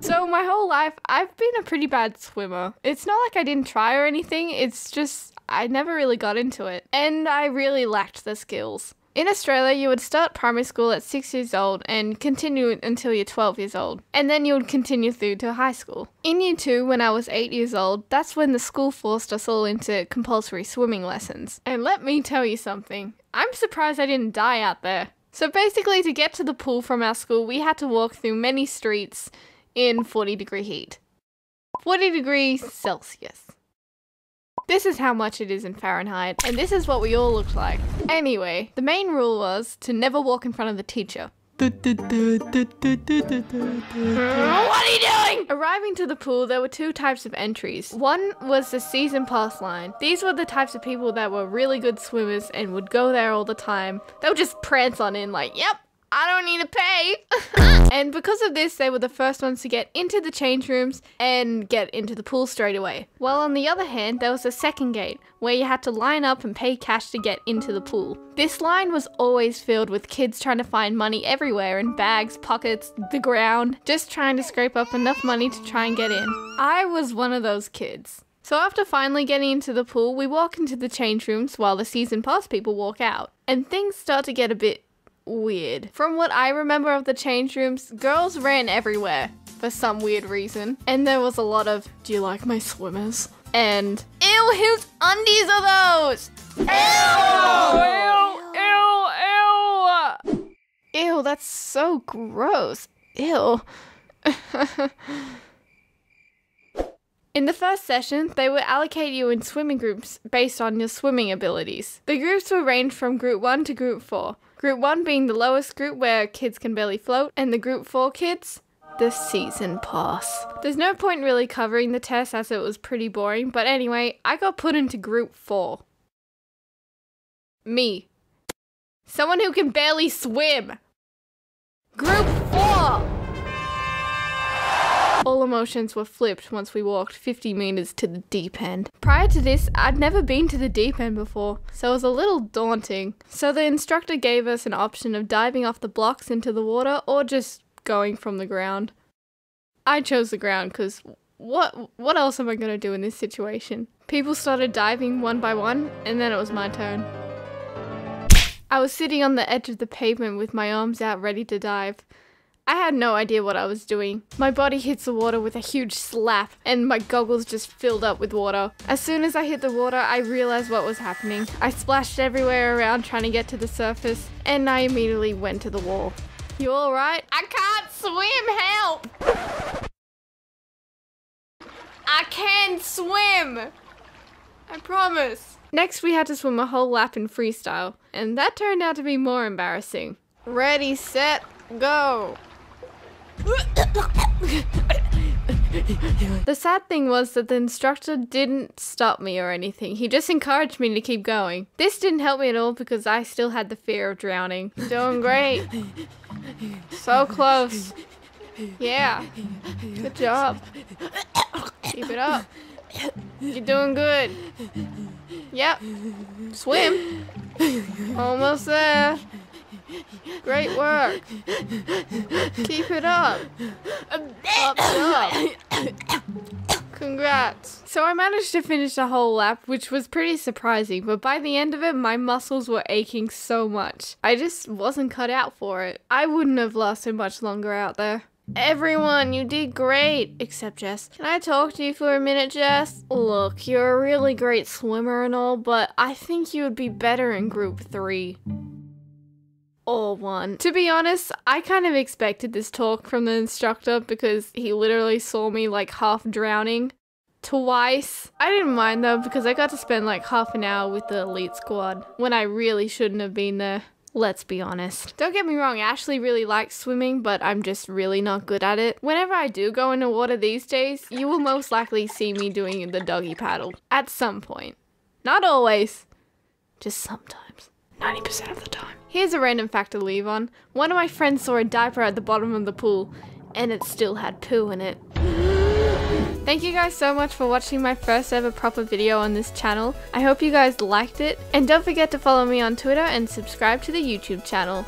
So my whole life, I've been a pretty bad swimmer. It's not like I didn't try or anything. It's just I never really got into it, and I really lacked the skills. In Australia, you would start primary school at 6 years old and continue until you're 12 years old, and then you would continue through to high school. In year 2, when I was 8 years old, that's when the school forced us all into compulsory swimming lessons. And let me tell you something, I'm surprised I didn't die out there. So basically, to get to the pool from our school, we had to walk through many streets in 40 degree heat. 40 degrees Celsius. This is how much it is in Fahrenheit, and this is what we all looked like. Anyway, the main rule was to never walk in front of the teacher. What are you doing? Arriving to the pool, there were two types of entries. One was the season pass line. These were the types of people that were really good swimmers and would go there all the time. They would just prance on in like, yep, I don't need to pay. and because of this, they were the first ones to get into the change rooms and get into the pool straight away. While on the other hand, there was a second gate where you had to line up and pay cash to get into the pool. This line was always filled with kids trying to find money everywhere in bags, pockets, the ground, just trying to scrape up enough money to try and get in. I was one of those kids. So after finally getting into the pool, we walk into the change rooms while the season pass people walk out. And things start to get a bit weird. From what I remember of the change rooms, girls ran everywhere for some weird reason. And there was a lot of, do you like my swimmers? And, ew, whose undies are those? Ew! Ew, ew, ew! Ew, that's so gross. Ew. In the first session, they would allocate you in swimming groups based on your swimming abilities. The groups will range from Group 1 to Group 4. Group 1 being the lowest group where kids can barely float, and the Group 4 kids, the season pass. There's no point really covering the test as it was pretty boring, but anyway, I got put into Group 4. Me. Someone who can barely swim. Group 4! All emotions were flipped once we walked 50 meters to the deep end. Prior to this, I'd never been to the deep end before, so it was a little daunting. So the instructor gave us an option of diving off the blocks into the water or just going from the ground. I chose the ground because what what else am I going to do in this situation? People started diving one by one and then it was my turn. I was sitting on the edge of the pavement with my arms out ready to dive. I had no idea what I was doing. My body hits the water with a huge slap, and my goggles just filled up with water. As soon as I hit the water, I realized what was happening. I splashed everywhere around trying to get to the surface, and I immediately went to the wall. You alright? I can't swim, help! I can swim! I promise. Next, we had to swim a whole lap in freestyle, and that turned out to be more embarrassing. Ready, set, go! The sad thing was that the instructor didn't stop me or anything. He just encouraged me to keep going. This didn't help me at all because I still had the fear of drowning. Doing great. So close. Yeah. Good job. Keep it up. You're doing good. Yep. Swim. Almost there. Great work. Keep it up. Up, up. Congrats. So I managed to finish the whole lap, which was pretty surprising, but by the end of it, my muscles were aching so much. I just wasn't cut out for it. I wouldn't have lasted much longer out there. Everyone, you did great, except Jess. Can I talk to you for a minute, Jess? Look, you're a really great swimmer and all, but I think you would be better in group three or one. To be honest, I kind of expected this talk from the instructor because he literally saw me like half drowning twice. I didn't mind though because I got to spend like half an hour with the elite squad when I really shouldn't have been there. Let's be honest. Don't get me wrong, Ashley really likes swimming, but I'm just really not good at it. Whenever I do go into water these days, you will most likely see me doing the doggy paddle. At some point. Not always. Just sometimes. 90% of the time. Here's a random fact to leave on. One of my friends saw a diaper at the bottom of the pool, and it still had poo in it. Thank you guys so much for watching my first ever proper video on this channel. I hope you guys liked it, and don't forget to follow me on Twitter and subscribe to the YouTube channel.